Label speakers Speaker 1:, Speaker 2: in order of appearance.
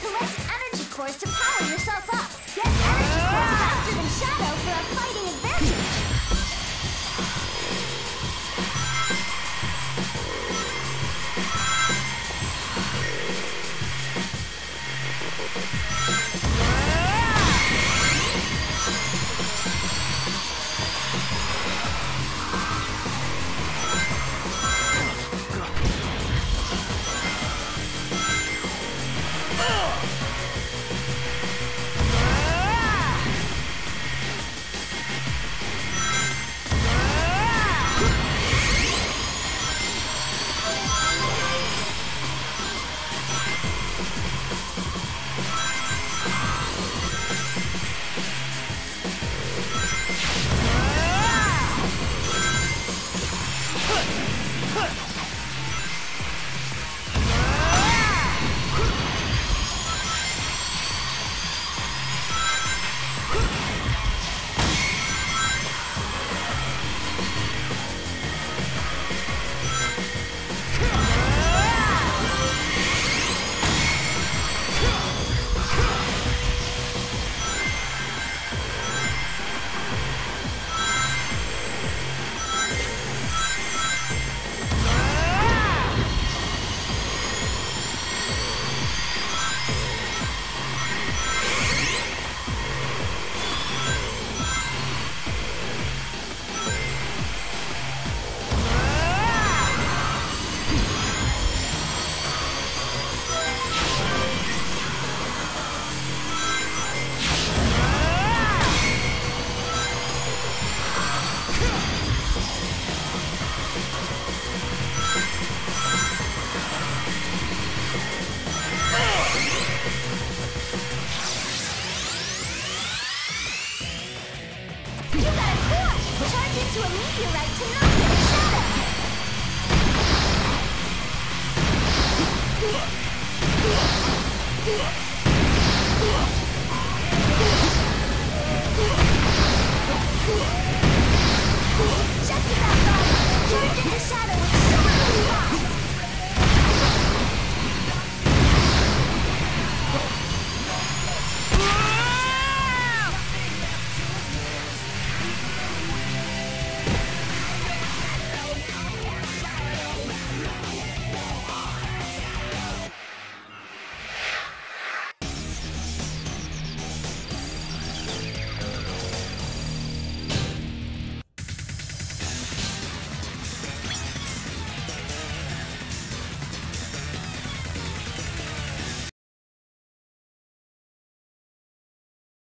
Speaker 1: Collect energy cores to power yourself up. Into a meteorite to knock Shadow!